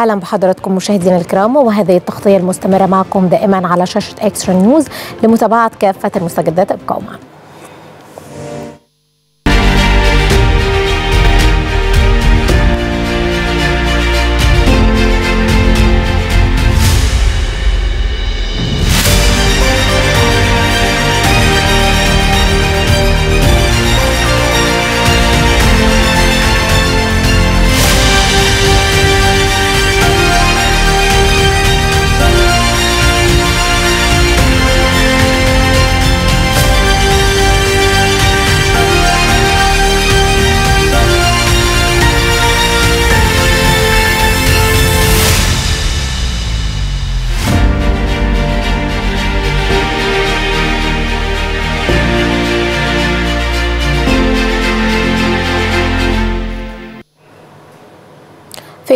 أهلا بحضراتكم مشاهدينا الكرام وهذه التغطية المستمرة معكم دائما على شاشة إكسترا نيوز لمتابعة كافة المستجدات ابقوا معنا.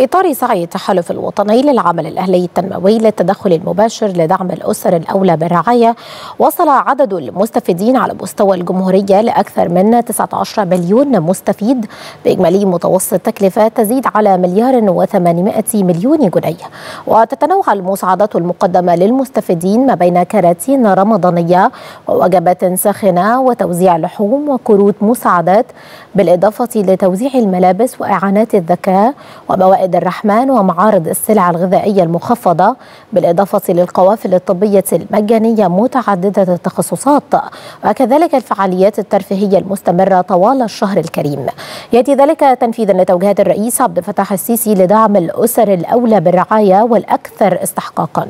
في إطار سعي التحالف الوطني للعمل الأهلي التنموي للتدخل المباشر لدعم الأسر الأولى بالرعاية. وصل عدد المستفيدين على مستوى الجمهورية لأكثر من 19 مليون مستفيد. بإجمالي متوسط تكلفة تزيد على مليار و800 مليون جنيه. وتتنوع المساعدات المقدمة للمستفيدين ما بين كراتين رمضانية ووجبات ساخنة وتوزيع لحوم وكروت مساعدات بالإضافة لتوزيع الملابس وإعانات الذكاء وموائد الرحمن ومعارض السلع الغذائية المخفضة بالإضافة للقوافل الطبية المجانية متعددة التخصصات. وكذلك الفعاليات الترفيهية المستمرة طوال الشهر الكريم. يأتي ذلك تنفيذا لتوجيهات الرئيس عبد الفتاح السيسي لدعم الأسر الأولى بالرعاية والأكثر استحقاقا.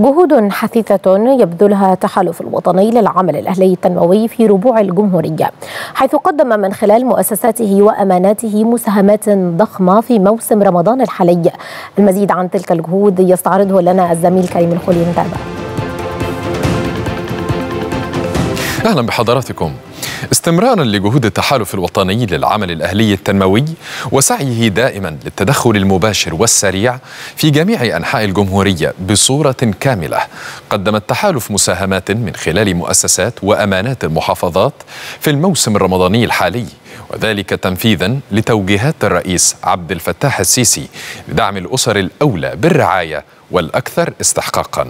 جهود حثيثة يبذلها التحالف الوطني للعمل الأهلي التنموي في ربوع الجمهورية حيث قدم من خلال مؤسساته وأماناته مساهمات ضخمة في موسم رمضان الحالي. المزيد عن تلك الجهود يستعرضه لنا الزميل كريم الخولي نتابع أهلا بحضراتكم. استمرارا لجهود التحالف الوطني للعمل الأهلي التنموي وسعيه دائما للتدخل المباشر والسريع في جميع أنحاء الجمهورية بصورة كاملة. قدم التحالف مساهمات من خلال مؤسسات وأمانات المحافظات في الموسم الرمضاني الحالي وذلك تنفيذا لتوجيهات الرئيس عبد الفتاح السيسي لدعم الأسر الأولى بالرعاية والأكثر استحقاقا.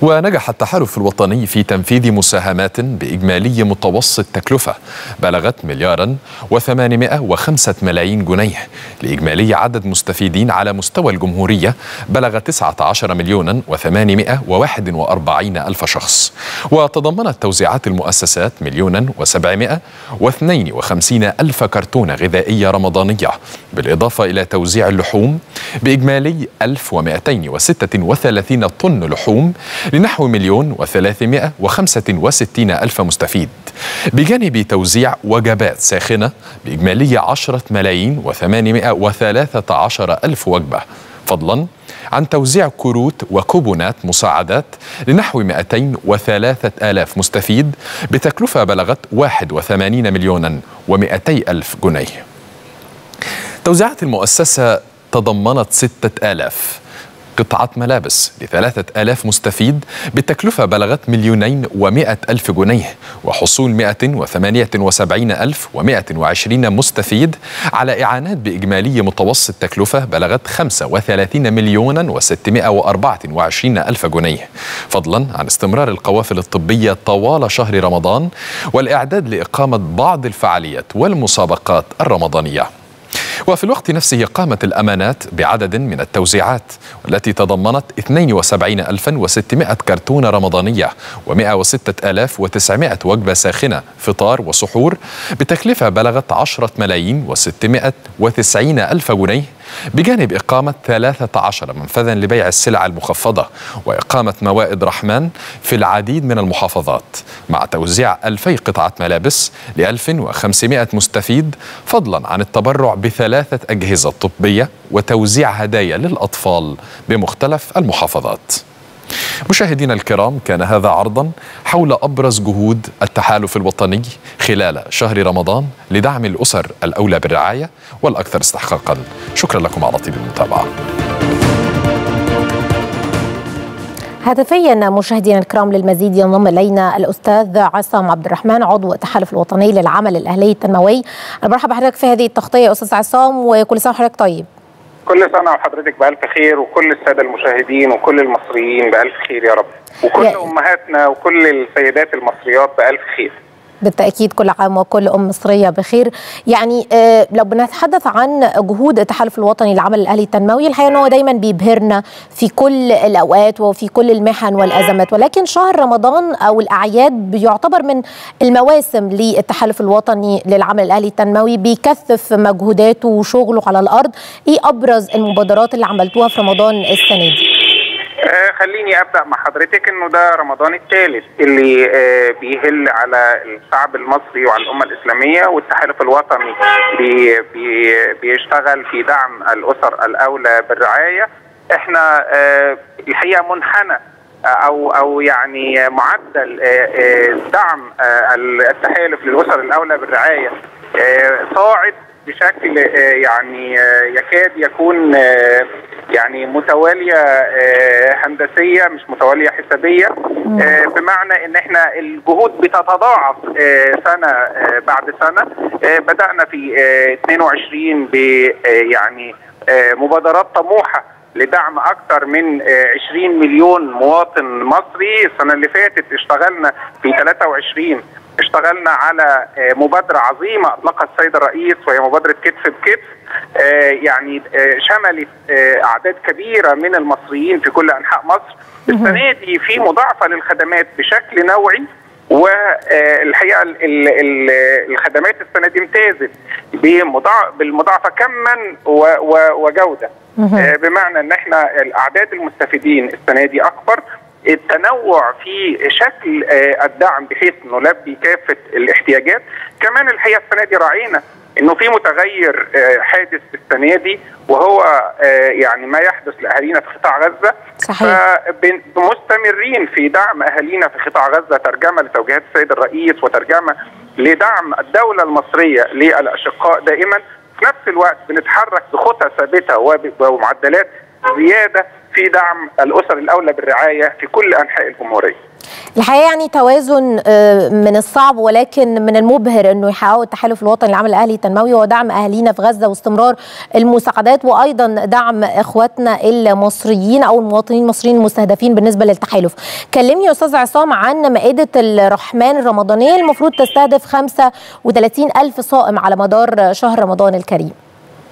ونجح التحالف الوطني في تنفيذ مساهمات بإجمالي متوسط تكلفة بلغت مليارا وثمانمائة وخمسة ملايين جنيه لإجمالي عدد مستفيدين على مستوى الجمهورية بلغ 19 مليونا وثمانمائة وواحد وأربعين ألف شخص. وتضمنت توزيعات المؤسسات مليونا وسبعمائة واثنين وخمسين ألف كرتونة غذائية رمضانية بالإضافة إلى توزيع اللحوم بإجمالي 1236 طن لحوم لنحو مليون وثلاثمائة وخمسة وستين ألف مستفيد. بجانب توزيع وجبات ساخنة بإجمالي عشرة ملايين وثمانمائة وثلاثة عشر ألف وجبة. فضلا عن توزيع كروت وكوبونات مساعدات لنحو 203 آلاف مستفيد بتكلفة بلغت 81 مليونا و200 ألف جنيه. توزيعات المؤسسة تضمنت ستة آلاف قطعة ملابس لثلاثة آلاف مستفيد بتكلفة بلغت مليونين ومائة ألف جنيه وحصول مائة وثمانية وسبعين ألف ومائة وعشرين مستفيد. على إعانات بإجمالي متوسط تكلفة بلغت خمسة وثلاثين مليونا وستمائة وأربعة وعشرين ألف جنيه. فضلا عن استمرار القوافل الطبية طوال شهر رمضان والإعداد لإقامة بعض الفعاليات والمسابقات الرمضانية. وفي الوقت نفسه قامت الأمانات بعدد من التوزيعات والتي تضمنت 72600 كرتونة رمضانية و106900 وجبة ساخنة فطار وسحور بتكلفة بلغت 10 ملايين و690 ألف جنيه بجانب إقامة 13 منفذا لبيع السلع المخفضة وإقامة موائد رحمن في العديد من المحافظات مع توزيع 2000 قطعة ملابس ل 1500 مستفيد فضلا عن التبرع بثلاثة أجهزة طبية وتوزيع هدايا للأطفال بمختلف المحافظات. مشاهدينا الكرام كان هذا عرضا حول أبرز جهود التحالف الوطني خلال شهر رمضان لدعم الأسر الأولى بالرعاية والأكثر استحقاقا. شكرا لكم على طيب المتابعة. هاتفيا مشاهدينا الكرام للمزيد ينضم إلينا الأستاذ عصام عبد الرحمن عضو التحالف الوطني للعمل الأهلي التنموي. أنا برحب بحضرتك في هذه التغطية أستاذ عصام وكل سنة وحضرتك طيب. كل سنة وحضرتك بألف خير وكل السادة المشاهدين وكل المصريين بألف خير يا رب. وكل يا- أمهاتنا وكل السيدات المصريات بألف خير. بالتأكيد كل عام وكل أم مصرية بخير. يعني آه، لو بنتحدث عن جهود التحالف الوطني للعمل الأهلي التنموي الحقيقة أنه دايما بيبهرنا في كل الأوقات وفي كل المحن والأزمات. ولكن شهر رمضان أو الأعياد بيعتبر من المواسم للتحالف الوطني للعمل الأهلي التنموي بيكثف مجهوداته وشغله على الأرض. إيه أبرز المبادرات اللي عملتوها في رمضان السنة دي؟ آه خليني أبدأ مع حضرتك إنه ده رمضان الثالث اللي آه بيهل على الشعب المصري وعلى الأمة الإسلامية والتحالف الوطني بي بي بيشتغل في دعم الأسر الأولى بالرعاية. إحنا آه الحقيقة منحنى أو أو يعني معدل دعم التحالف للأسر الأولى بالرعاية صاعد بشكل يعني يكاد يكون يعني متوالية آه، هندسية مش متوالية حسابية. آه، بمعنى إن إحنا الجهود بتتضاعف آه، سنة بعد سنة. بدأنا في آه، 22 ب يعني مبادرات طموحة لدعم أكثر من آه، 20 مليون مواطن مصري. السنة اللي فاتت اشتغلنا في 23 اشتغلنا على آه، مبادرة عظيمة أطلقها السيد الرئيس وهي مبادرة كتف بكتف آه، يعني آه، شملت أعداد كبيرة من المصريين في كل أنحاء مصر. السنة دي في مضاعفة للخدمات بشكل نوعي والحقيقة الخدمات السنة دي امتازت بالمضاعفة كما وجودة. بمعنى إن إحنا الأعداد المستفيدين السنة دي أكبر التنوع في شكل الدعم بحيث نلبي كافة الاحتياجات. كمان الحقيقة السنة دي راعينا إنه في متغير حادث السنة دي وهو يعني ما يحدث لأهالينا في قطاع غزة. صحيح. فمستمرين في دعم أهالينا في قطاع غزة ترجمة لتوجيهات السيد الرئيس وترجمة لدعم الدولة المصرية للأشقاء دائما. في نفس الوقت بنتحرك بخطى ثابتة ومعدلات زيادة في دعم الأسر الأولى بالرعاية في كل أنحاء الجمهورية. الحقيقة يعني توازن من الصعب ولكن من المبهر إنه يحققوا التحالف الوطني للعمل الأهلي التنموي ودعم أهالينا في غزة واستمرار المساعدات وأيضا دعم إخواتنا المصريين أو المواطنين المصريين المستهدفين بالنسبة للتحالف. كلمني يا أستاذ عصام عن مائدة الرحمن الرمضانية المفروض تستهدف 35 ألف صائم على مدار شهر رمضان الكريم.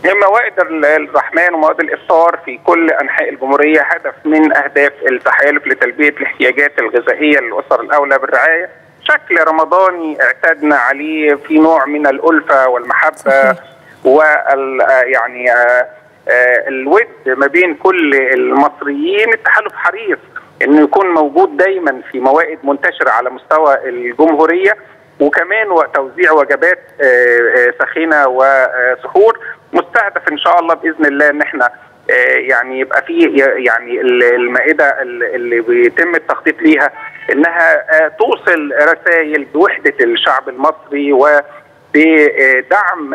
موائد الرحمن وموائد الإفطار في كل أنحاء الجمهورية هدف من أهداف التحالف لتلبية الاحتياجات الغذائية للأسر الأولى بالرعاية. شكل رمضاني اعتدنا عليه في نوع من الألفة والمحبة وال يعني الود ما بين كل المصريين. التحالف حريص إنه يكون موجود دايما في موائد منتشرة على مستوى الجمهورية وكمان توزيع وجبات سخينة وسحور. إن شاء الله بإذن الله إن إحنا يعني يبقى في يعني المائدة اللي بيتم التخطيط ليها إنها توصل رسائل بوحدة الشعب المصري و بدعم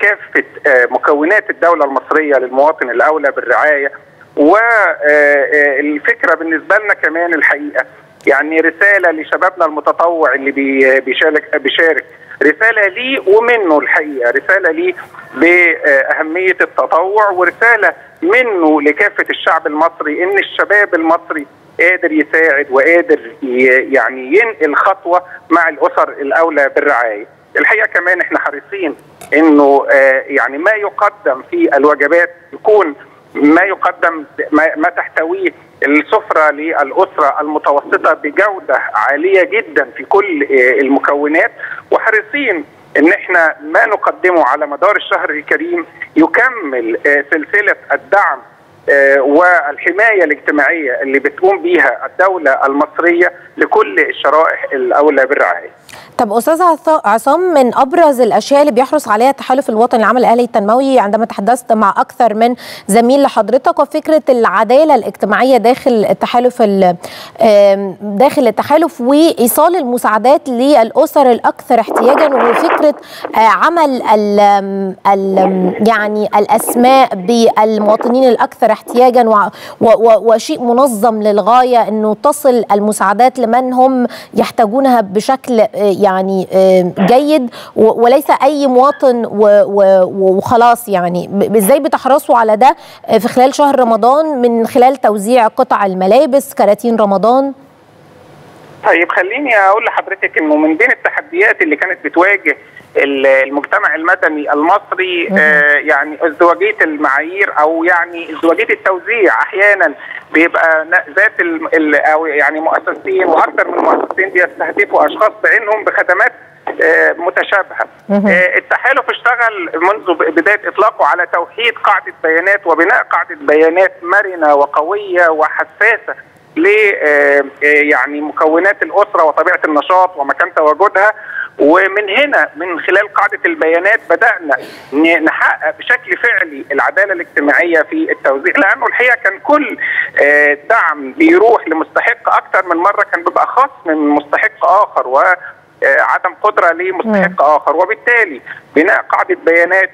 كافة مكونات الدولة المصرية للمواطن الأولى بالرعاية والفكرة بالنسبة لنا كمان الحقيقة. يعني رسالة لشبابنا المتطوع اللي بيشارك بيشارك رسالة ليه ومنه الحقيقة رسالة ليه بأهمية التطوع ورسالة منه لكافة الشعب المصري إن الشباب المصري قادر يساعد وقادر يعني ينقل خطوة مع الأسر الأولى بالرعاية. الحقيقة كمان إحنا حريصين إنه يعني ما يقدم في الوجبات يكون ما يقدم ما تحتويه السفرة للأسرة المتوسطة بجودة عالية جدا في كل المكونات. وحريصين إن إحنا ما نقدمه على مدار الشهر الكريم يكمل سلسلة الدعم والحماية الاجتماعية اللي بتقوم بيها الدولة المصرية لكل الشرائح الأولى بالرعاية. طب أستاذ عصام من أبرز الأشياء اللي بيحرص عليها التحالف الوطني للعمل الاهلي التنموي عندما تحدثت مع أكثر من زميل لحضرتك وفكرة العدالة الاجتماعية داخل التحالف داخل التحالف وإيصال المساعدات للأسر الأكثر احتياجا وفكرة عمل ال ال يعني الأسماء بالمواطنين الأكثر احتياجا وشيء منظم للغاية إنه تصل المساعدات لمن هم يحتاجونها بشكل يعني جيد وليس أي مواطن وخلاص يعني. إزاي بتحرصوا على ده في خلال شهر رمضان من خلال توزيع قطع الملابس كراتين رمضان؟ طيب خليني أقول لحضرتك إنه من بين التحديات اللي كانت بتواجه المجتمع المدني المصري آه يعني ازدواجية المعايير أو يعني ازدواجية التوزيع أحيانا بيبقى ذات أو يعني مؤسسين وأكثر من مؤسسين بيستهدفوا أشخاص بعينهم بخدمات آه متشابهة. آه التحالف اشتغل منذ بداية إطلاقه على توحيد قاعدة بيانات وبناء قاعدة بيانات مرنة وقوية وحساسة. ل يعني مكونات الأسرة وطبيعة النشاط ومكان تواجدها. ومن هنا من خلال قاعدة البيانات بدأنا نحقق بشكل فعلي العدالة الاجتماعية في التوزيع لأنه الحقيقة كان كل دعم بيروح لمستحق أكثر من مرة كان بيبقى خاص من مستحق آخر و عدم قدرة لمستحق آخر. وبالتالي بناء قاعدة بيانات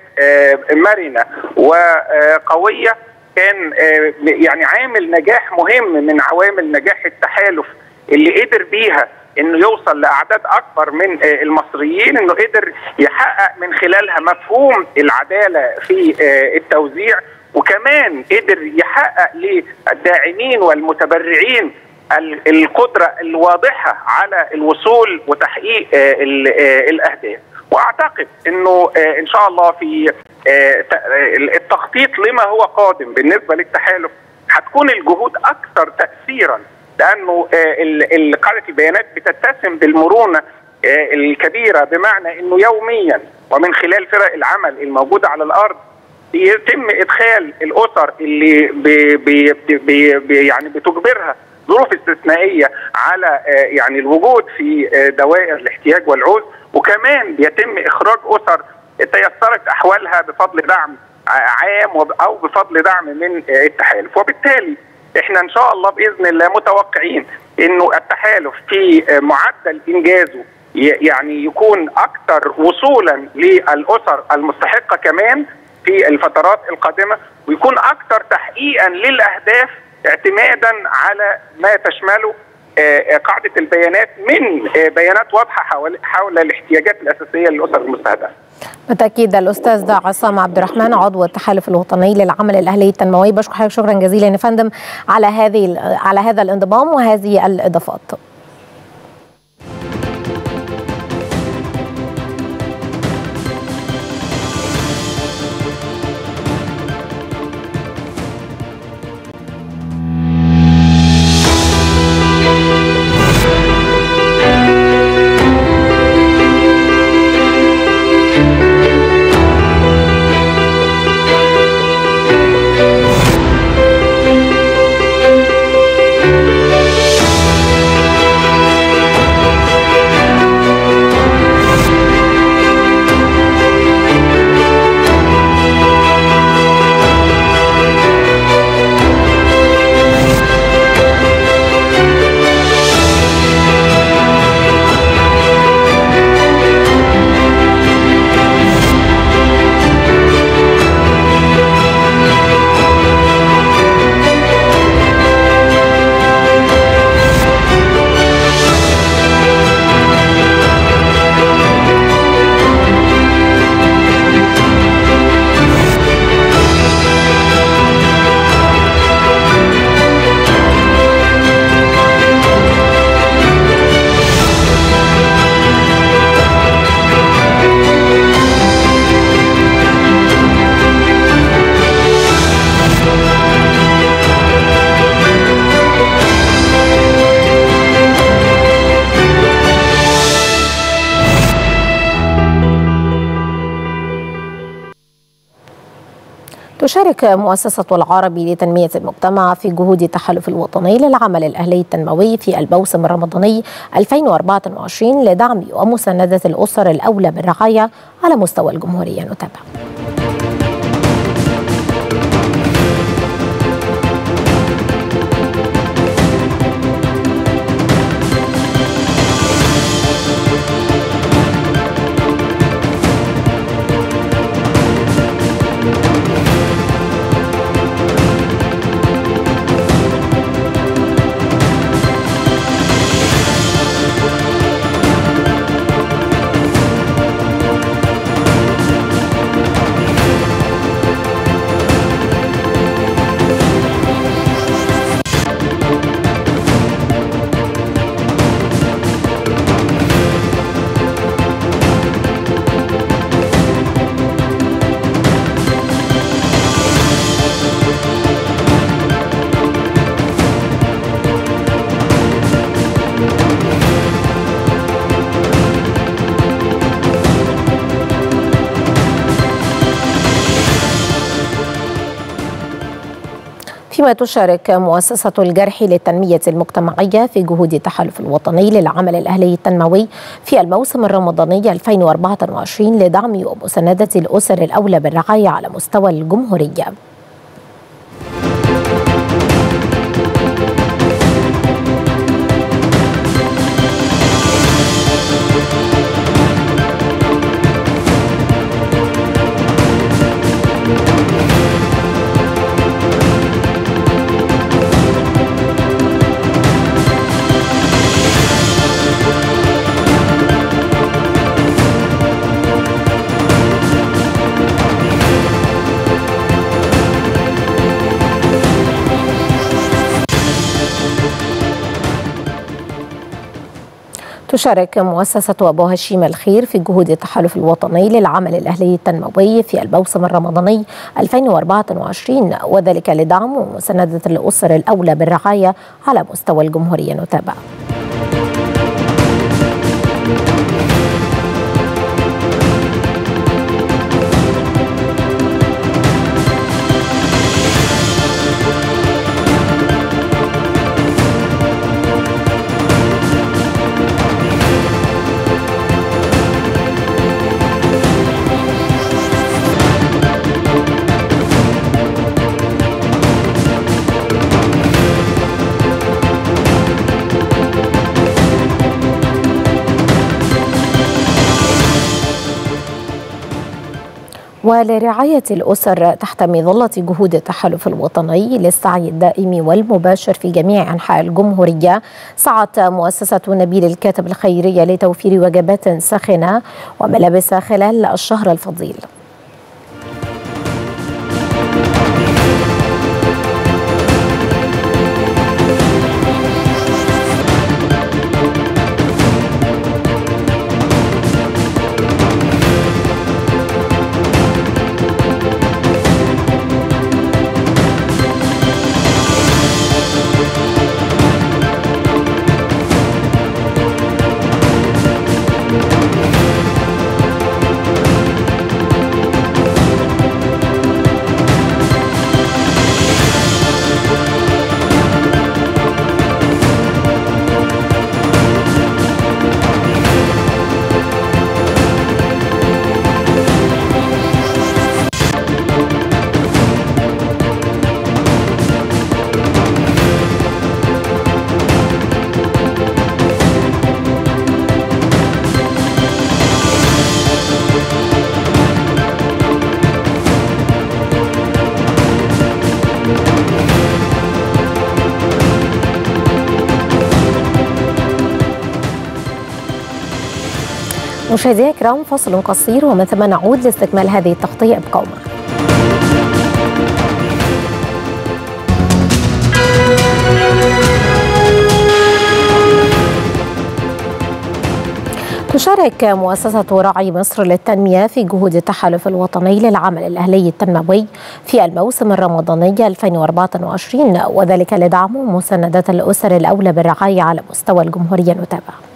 مرنة وقويه كان يعني عامل نجاح مهم من عوامل نجاح التحالف اللي قدر بيها إنه يوصل لأعداد أكبر من المصريين إنه قدر يحقق من خلالها مفهوم العدالة في التوزيع وكمان قدر يحقق للداعمين والمتبرعين القدرة الواضحة على الوصول وتحقيق الأهداف. واعتقد انه ان شاء الله في التخطيط لما هو قادم بالنسبة للتحالف هتكون الجهود أكثر تاثيرا لأنه قاعدة البيانات بتتسم بالمرونة الكبيرة بمعنى إنه يوميا ومن خلال فرق العمل الموجودة على الأرض يتم إدخال الأسر اللي بي بي بي بي يعني بتجبرها ظروف استثنائية على يعني الوجود في دوائر الاحتياج والعوز. وكمان بيتم إخراج أسر تيسرت أحوالها بفضل دعم عام أو بفضل دعم من التحالف. وبالتالي إحنا إن شاء الله بإذن الله متوقعين إنه التحالف في معدل إنجازه يعني يكون أكثر وصولا للأسر المستحقة كمان في الفترات القادمة ويكون أكثر تحقيقا للأهداف اعتمادا على ما تشمله قاعدة البيانات من بيانات واضحة حول حول الاحتياجات الأساسية للأسر المستهدفة. بالتأكيد الأستاذ عصام عبد الرحمن عضو التحالف الوطني للعمل الأهلي التنموي بشكر حضرتك شكرا جزيلا يا فندم على هذه على هذا الانضمام وهذه الإضافات. تشارك مؤسسة العربي لتنمية المجتمع في جهود التحالف الوطني للعمل الأهلي التنموي في الموسم الرمضاني 2024 لدعم ومساندة الأسر الأولى بالرعاية على مستوى الجمهورية نتابع. فيما تشارك مؤسسة الجرح للتنمية المجتمعية في جهود التحالف الوطني للعمل الأهلي التنموي في الموسم الرمضاني 2024 لدعم ومساندة الأسر الأولى بالرعاية على مستوى الجمهورية. تشارك مؤسسة أبو هشيم الخير في جهود التحالف الوطني للعمل الأهلي التنموي في الموسم الرمضاني 2024 وذلك لدعم ومساندة الأسر الأولى بالرعاية على مستوى الجمهورية نتابع. ولرعاية الأسر تحت مظلة جهود التحالف الوطني للسعي الدائم والمباشر في جميع أنحاء الجمهورية. سعت مؤسسة نبيل الكاتب الخيرية لتوفير وجبات ساخنة وملابس خلال الشهر الفضيل. مشاهدينا الكرام فاصل قصير ومن ثم نعود لاستكمال هذه التغطية ابقوا معنا تشارك مؤسسة راعي مصر للتنمية في جهود التحالف الوطني للعمل الأهلي التنموي في الموسم الرمضاني 2024 وذلك لدعم مساندة الأسر الأولى بالرعاية على مستوى الجمهورية نتابع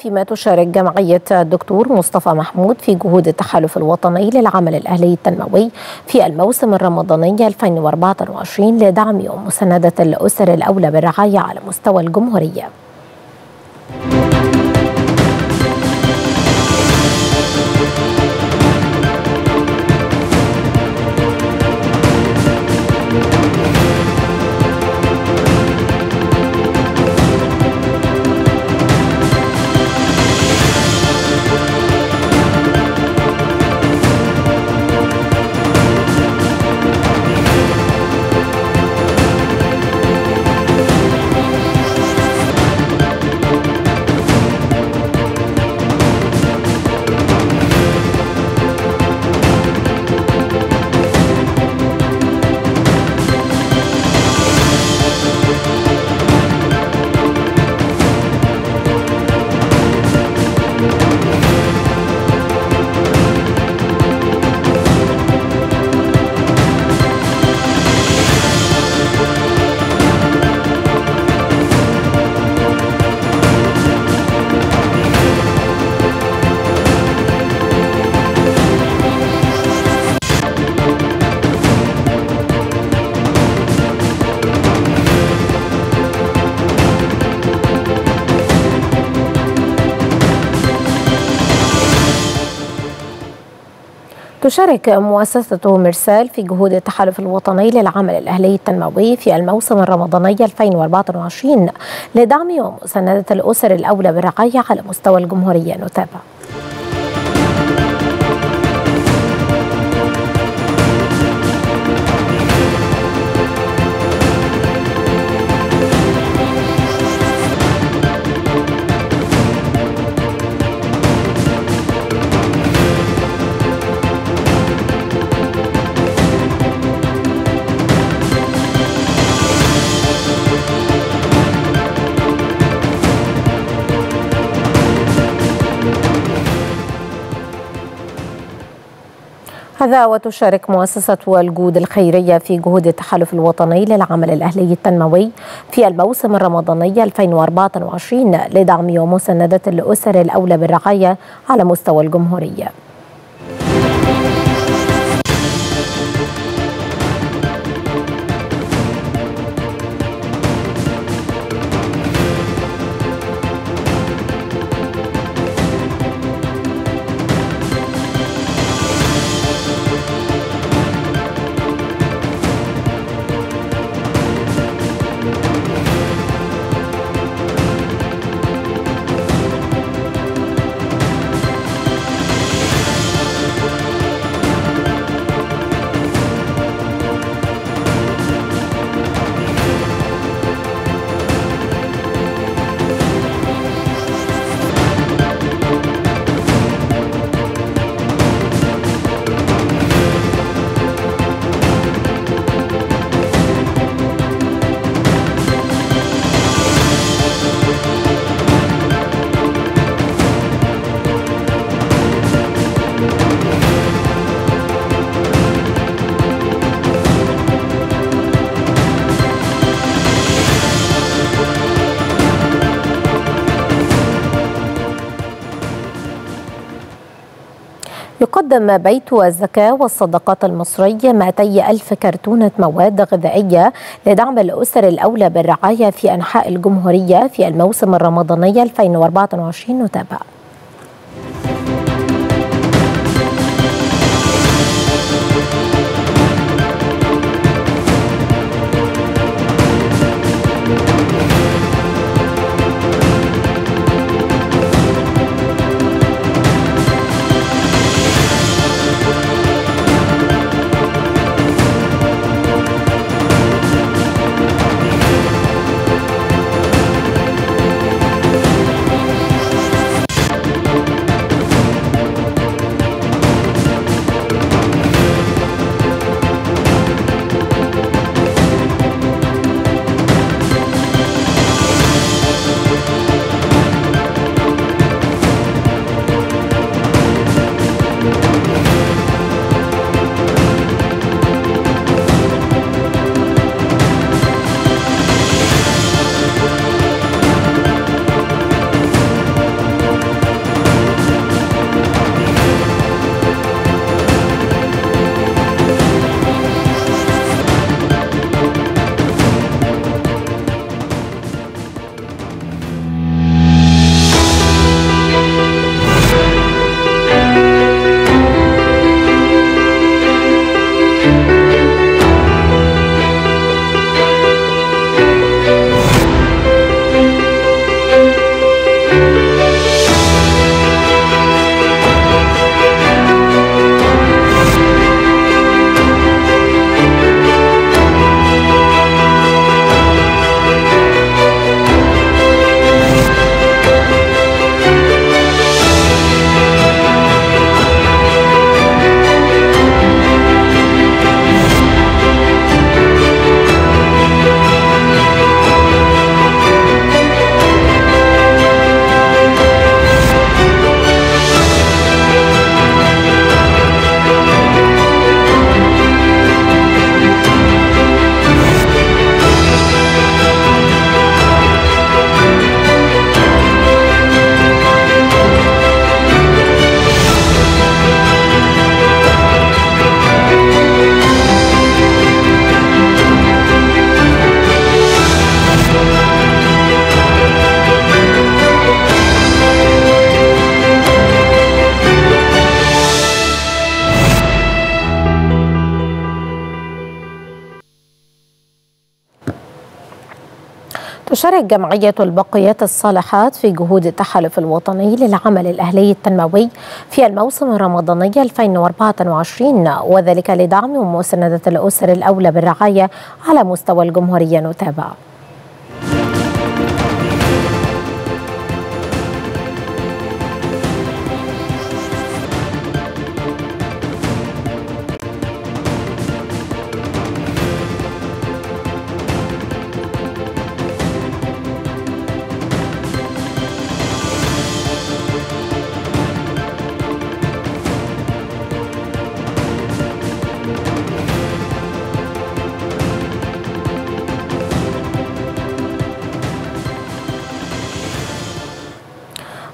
فيما تشارك جمعية الدكتور مصطفى محمود في جهود التحالف الوطني للعمل الأهلي التنموي في الموسم الرمضاني 2024 لدعم ومساندة الأسر الأولى بالرعاية على مستوى الجمهورية. تشارك مؤسسة مرسال في جهود التحالف الوطني للعمل الأهلي التنموي في الموسم الرمضاني 2024 لدعم ومساندة الأسر الأولى بالرعاية على مستوى الجمهورية نتابع. هذا وتشارك مؤسسة الجود الخيرية في جهود التحالف الوطني للعمل الأهلي التنموي في الموسم الرمضاني 2024 لدعم ومساندة الأسر الأولى بالرعاية على مستوى الجمهورية. يقدم بيت الزكاة والصدقات المصري 200 ألف كرتونة مواد غذائية لدعم الأسر الأولى بالرعاية في أنحاء الجمهورية في الموسم الرمضاني 2024 نتابع تشارك جمعية البقيات الصالحات في جهود التحالف الوطني للعمل الأهلي التنموي في الموسم الرمضاني 2024 وذلك لدعم ومساندة الأسر الأولى بالرعاية على مستوى الجمهورية نتابع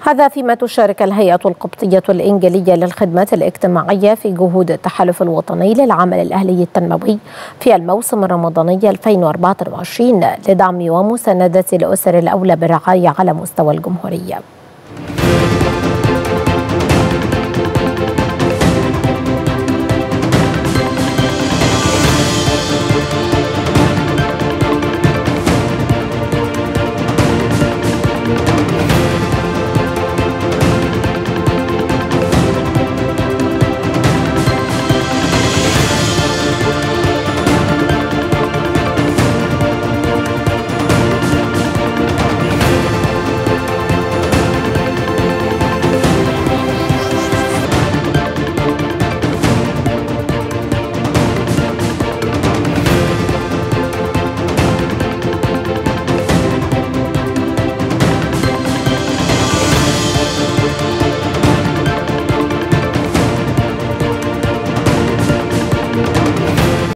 هذا فيما تشارك الهيئة القبطية الإنجيلية للخدمات الاجتماعية في جهود التحالف الوطني للعمل الأهلي التنموي في الموسم الرمضاني 2024 لدعم ومساندة الأسر الأولى بالرعاية على مستوى الجمهورية.